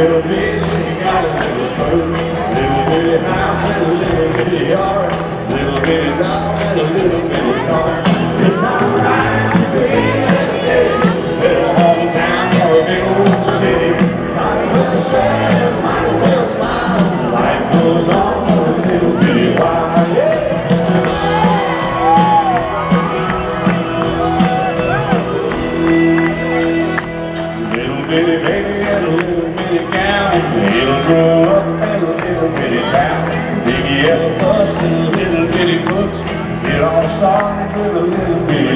Little bitch you got a little grow up in a little bitty town. Big yellow bus and a little bitty books. It all started with a little bitty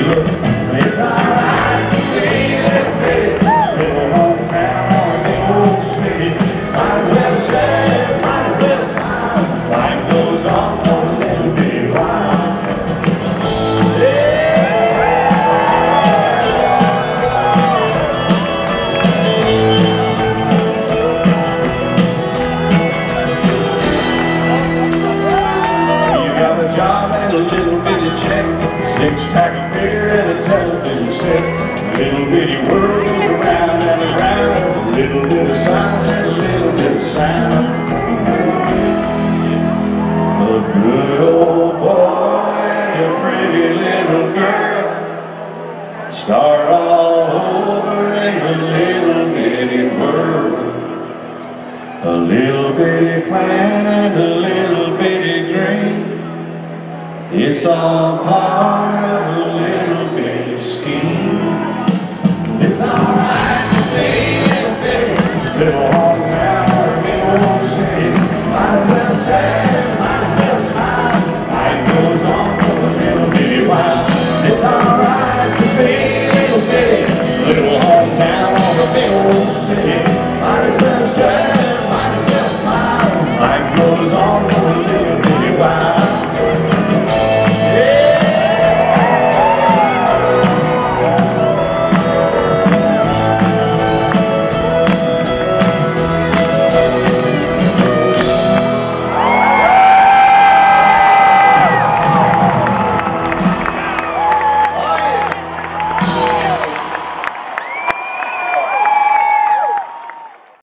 good old boy and a pretty little girl start all over in the little bitty world. A little bitty plan and a little bitty dream. It's all part of a little bitty scheme. It's alright to little bitty, little